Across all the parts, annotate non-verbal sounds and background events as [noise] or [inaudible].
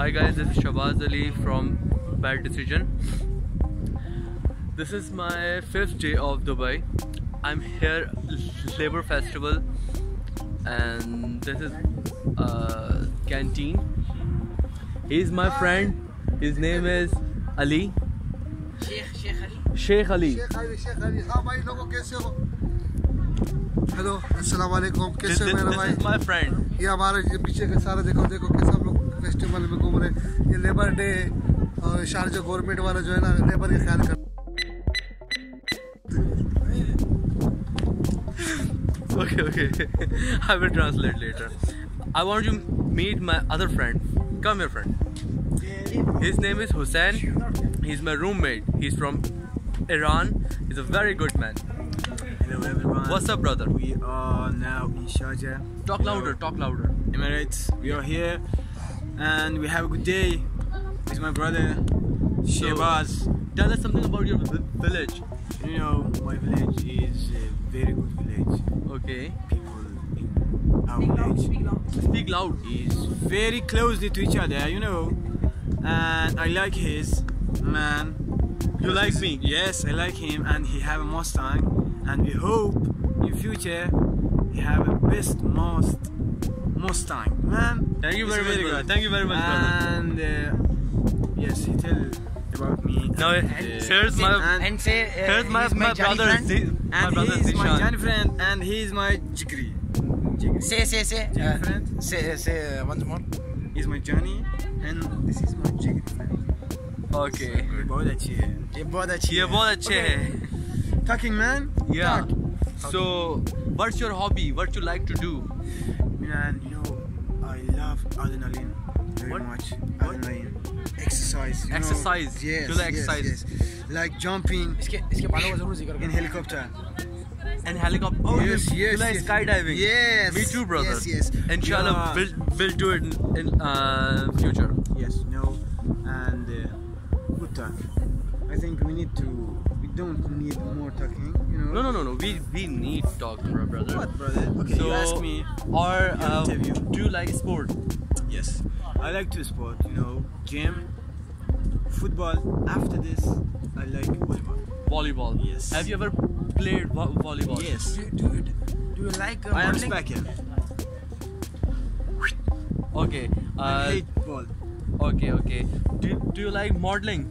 Hi guys, this is Shabaz Ali from Bad Decision. This is my fifth day of Dubai. I'm here Labor Festival and this is uh, canteen. He's my friend. His name is Ali. Sheikh Sheikh Ali Sheikh Ali. Sheikh Ali Sheikh Ali हाँ भाई लोगों कैसे हो hello अस्सलाम वालेकुम This, कैसे हो this, मेरा this भाई is my friend. ये हमारे ये पीछे का सारा देखो देखो कैसे हम लोग फेस्टिवल में घूम रहे हैं ये लेबर डे और शारजा गवर्नमेंट वाला जो है ना लेबर का ख्याल कर Okay, okay. I will translate later. I want you to meet my other friend. Come here, friend. His name is Hussein. He's my roommate. He's from Iran. He's a very good man. Hello everyone. What's up, brother? We are now in Sharjah, Talk louder, talk louder. Emirates. We are here and we have a good day with my brother Shehbaz. Tell us something about your village. You know, my village is a very good village. Okay. People in our village Speak loud. Speak loud. is very closely to each other, you know. And I like his man. You like me? Yes, I like him, and he have a Mustang, and we hope in future he have a best most Mustang, man. Thank you It's very much, very brother. good. Thank you very much, brother. And uh, yes, he tell about me. Now, and, here's my and, and say uh, here's my, he's my, Johnny brother. friend. Z- my and brother he's my Zishan. Johnny friend, and he's my Jigri. Jigri. say say say Johnny uh, friend. say say uh, once more He's my Johnny, and this is my Jigri friend. Okay. ये बहुत अच्छी है. ये बहुत अच्छी ये है। बहुत अच्छे हैं. Talking man. Yeah. So, what's your hobby? What you like to do? Man, you know, I love adrenaline very What? much. Adrenaline. Exercise. You Exercise. Know. Yes. You like yes, exercise? Yes. Like jumping इसके इसके बालों का जरूर जिक्र in करो helicopter. And helicopter. Oh, Yes, you, yes, you like yes. skydiving? Yes. Me too, brother. Yes, yes. Inshallah, Yeah. we'll, we'll do it in, in uh, future. Yes. No. And uh, good time. I think we need to. we don't need more talking. You know. No, no, no, no. We we need talk, bro- brother. What, brother? Okay. So, you ask me. Or Your uh, do you like sport? Yes. I like to sport. You know, gym, football. After this, I like volleyball. Volleyball. Yes. Have you ever played vo- volleyball? Yes. do, do, do you like uh, I am modeling? speaking. Okay. I Uh, hate ball. okay. Okay. Do Do you like modeling?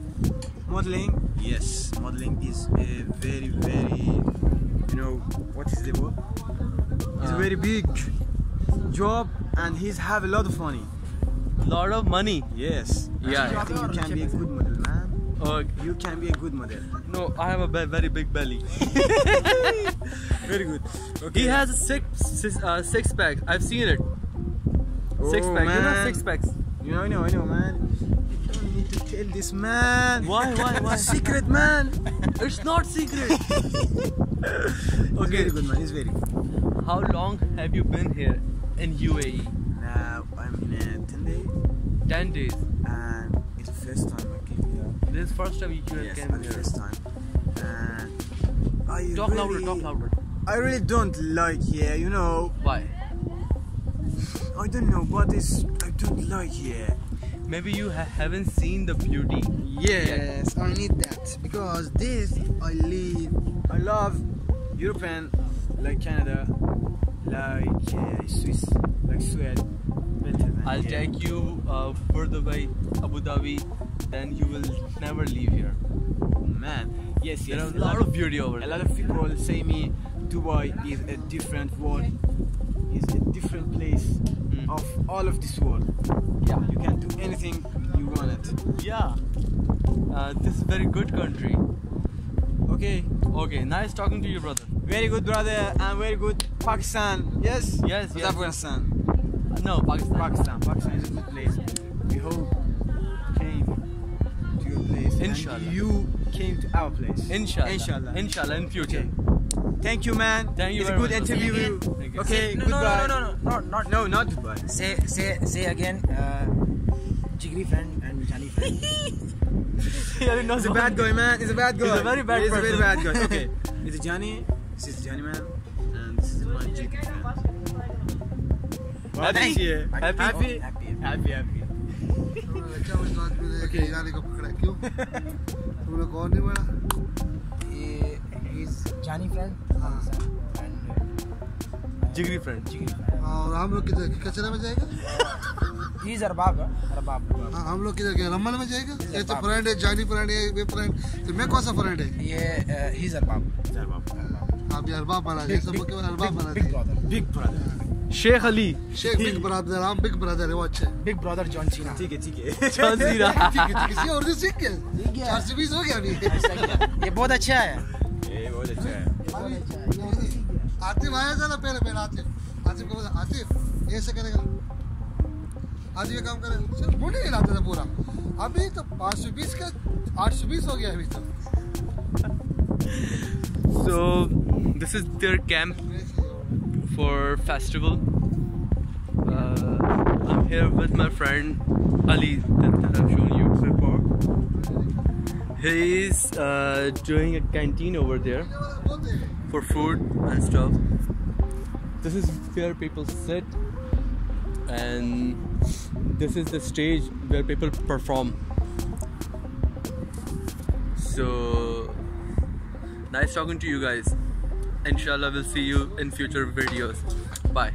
Modeling, yes, modeling is a very, very, you know, what is the word? It's Uh. a very big job, and he's have a lot of money. A lot of money. Yes. Yeah. I think you can be a good model, man. Okay. You can be a good model. No, I have a very big belly. [laughs] Very good. Okay. He has a six six, uh, six pack. I've seen it. Six Oh, pack. You know man. six packs. You know, I know, I know, man. You need to tell this man. Why? Why? [laughs] Why? Secret, man. [laughs] It's not secret. [laughs] Okay. very good, man. He's very good. How long have you been here in UAE? Now I'm in a 10 days. Ten days. and it's the first time I came here. This is first time you Yes, came here? here. first time. And I Talk really, louder. Talk louder. I really don't like here, you know. Why? I don't know, but it's I don't like here. Maybe you ha- haven't seen the beauty. Yes, I need that because this I live. I love European, like Canada, like uh, Swiss, like Sweden. I'll here. take you uh, further by Abu Dhabi. Then you will never leave here. Man, yes, There yes. are a lot of beauty over there. A lot of people say me Dubai is a different world, is a different place Mm. of all of this world. Yeah. You can do you want it. Yeah. Uh, this is a very good country. Okay, Okay, nice talking to you, brother. very good brother and very good Pakistan. Yes? Yes, yes. Afghanistan. No, Pakistan. Pakistan. Pakistan is a good place. We hope came to your place. Inshallah. you came to our place. Inshallah. Inshallah. Inshallah in future. Okay. Thank you, man. Thank you It's a good much. interview. Okay, no, no, goodbye. no, no, no, no, not No, not goodbye. say say say again uh, Jigri friend and Johnny friend Yeah, no, He's a bad guy, man. He's a bad guy. He's a very bad He's [laughs] a very person. bad guy. Okay. This is Johnny. This is Johnny, man. And this is my chicken friend. Happy? Happy? Happy? Happy? happy Happy, happy. तुमने लच्चा में तो आदमी ने Okay. ईरानी को पकड़ा क्यों तुमने कौन नहीं बना He he's Johnny friend. हाँ। And Jigri friend. Jigri friend. और हम लोग किधर कचरे में जाएगा He's Arbab. huh? Arbab. हाँ हम लोग किधर गए रमन में जाएगा ये तो फ्रेंड है जानी फ्रेंड है ये फ्रेंड तो मैं कौन सा फ्रेंड है ये uh, he's Arbab. आप ये अरबाब बना ये सब के अरबाब बना brother. Big brother. Sheikh Ali. शेख बिग ब्रदर हम बिग ब्रदर है वो अच्छे Big brother John Cena. ठीक है ठीक है John [laughs] Cena. ठीक है ठीक है और जो सीख गया। चार सौ बीस हो गया अभी ये बहुत अच्छा है ये बहुत अच्छा है आतिफ आया था ना पहले पहले आतिफ आतिफ को बोला आतिफ ऐसे करेगा आतिफ ये काम करे सिर्फ़ मुंडी हिलाता था पूरा अभी तो पाँच सौ बीस का आठ सौ बीस हो गया अभी तो So this is their camp for festival. Uh, I'm here with my friend Ali that, that I've shown you before. He's uh, doing a canteen over there for food and stuff. This is where people sit, and this is the stage where people perform. So nice talking to you guys. Inshallah, we'll see you in future videos. Bye.